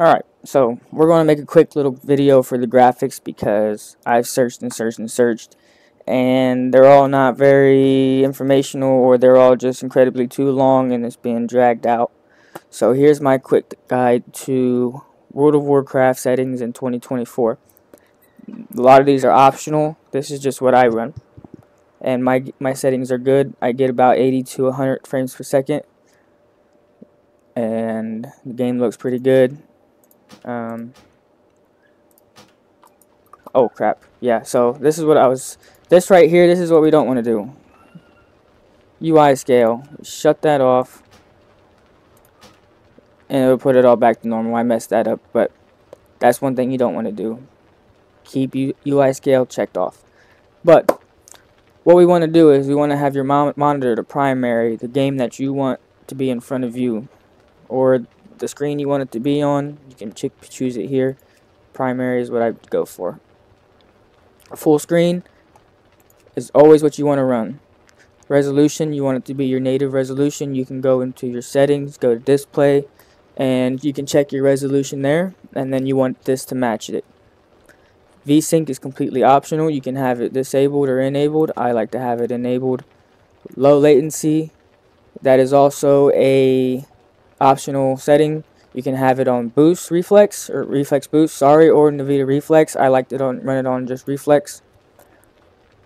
Alright, so we're going to make a quick little video for the graphics because I've searched and searched and searched and they're all not very informational or they're all just incredibly too long and it's being dragged out. So here's my quick guide to World of Warcraft settings in 2024. A lot of these are optional. This is just what I run. And my my settings are good. I get about 80 to 100 frames per second. And the game looks pretty good. Um, oh crap. Yeah, so this is what I was this right here, this is what we don't want to do. UI scale. Shut that off. And it'll put it all back to normal. I messed that up, but that's one thing you don't want to do. Keep UI scale checked off. But what we want to do is we want to have your monitor the primary, the game that you want to be in front of you, or the screen you want it to be on. You can choose it here. Primary is what I go for. Full screen is always what you want to run. Resolution, you want it to be your native resolution. You can go into your settings, go to display, and you can check your resolution there, and then you want this to match it. VSync is completely optional. You can have it disabled or enabled. I like to have it enabled. Low latency, that is also a optional setting. You can have it on boost reflex or reflex boost, sorry, or Nvidia reflex. I like to run it on just reflex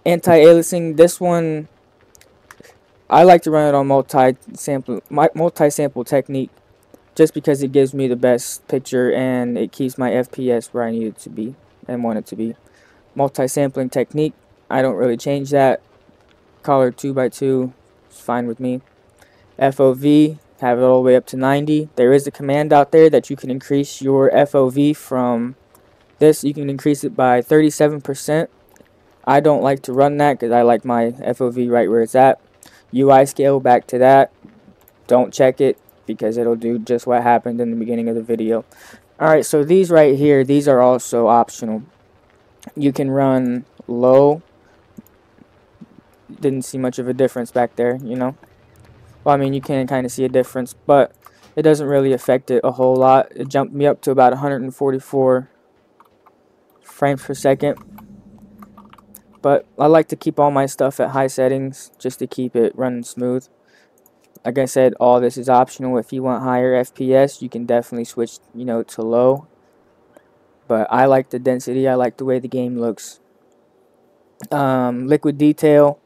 anti-aliasing this one I like to run it on multi-sample multi-sample technique just because it gives me the best picture and it keeps my FPS where I need it to be and want it to be multi-sampling technique I don't really change that color 2x2 is fine with me FOV have it all the way up to 90 there is a command out there that you can increase your FOV from this you can increase it by 37% I don't like to run that because I like my FOV right where it's at. UI scale back to that. Don't check it because it'll do just what happened in the beginning of the video. Alright, so these right here, these are also optional. You can run low. Didn't see much of a difference back there, you know. Well, I mean, you can kind of see a difference, but it doesn't really affect it a whole lot. It jumped me up to about 144 frames per second but I like to keep all my stuff at high settings just to keep it running smooth. Like I said, all this is optional. If you want higher FPS, you can definitely switch, you know, to low. But I like the density. I like the way the game looks. Um, liquid detail,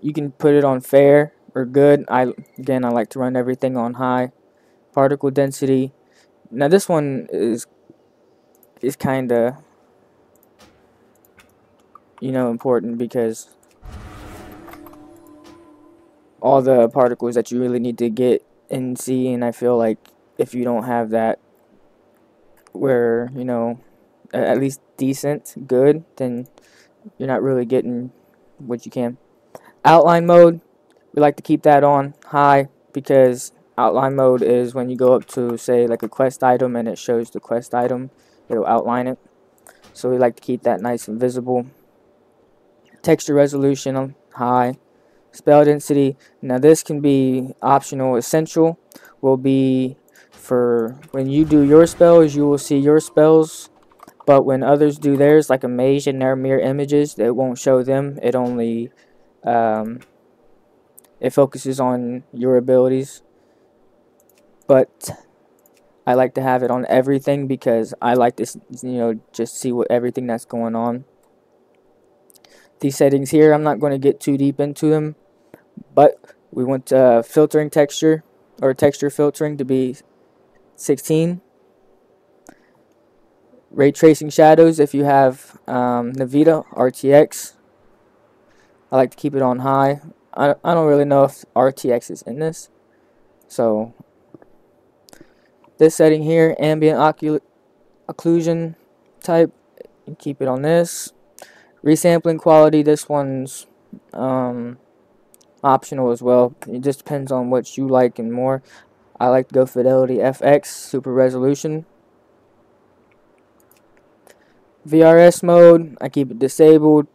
you can put it on fair or good. I again, I like to run everything on high. Particle density. Now this one is is kind of you know, important because all the particles that you really need to get and see, and I feel like if you don't have that where, you know, at least decent, good, then you're not really getting what you can. Outline mode, we like to keep that on high because outline mode is when you go up to say like a quest item and it shows the quest item, it'll outline it. So we like to keep that nice and visible texture resolution high, spell density. Now this can be optional. Essential will be for when you do your spells, you will see your spells. But when others do theirs, like a mage and their mirror images, it won't show them. It only um, it focuses on your abilities. But I like to have it on everything because I like to, you know, just see what everything that's going on these settings here. I'm not going to get too deep into them, but we want uh, filtering texture or texture filtering to be 16. Ray tracing shadows if you have um, Nvidia RTX. I like to keep it on high. I, I don't really know if RTX is in this. So this setting here, ambient occlusion type, keep it on this. Resampling quality, this one's um, optional as well. It just depends on what you like and more. I like to go Fidelity FX, super resolution. VRS mode, I keep it disabled.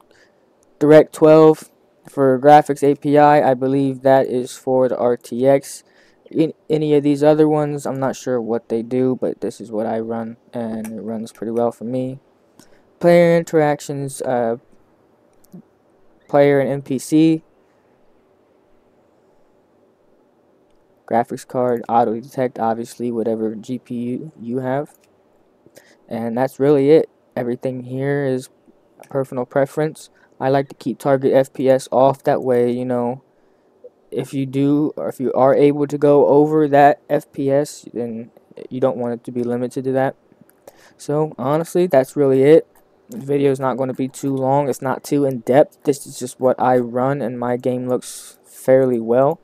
Direct 12 for graphics API, I believe that is for the RTX. in, any of these other ones, I'm not sure what they do, but this is what I run, and it runs pretty well for me. Player interactions, uh, player and NPC, graphics card, auto detect, obviously, whatever GPU you have. And that's really it. Everything here is personal preference. I like to keep target FPS off. That way, you know, if you do or if you are able to go over that FPS, then you don't want it to be limited to that. So honestly, that's really it. The video is not going to be too long. It's not too in depth. This is just what I run, and my game looks fairly well.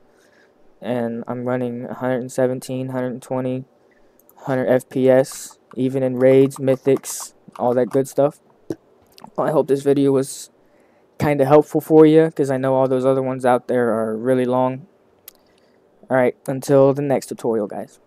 And I'm running 117, 120, 100 FPS, even in raids, mythics, all that good stuff. I hope this video was kind of helpful for you because I know all those other ones out there are really long. Alright, until the next tutorial, guys.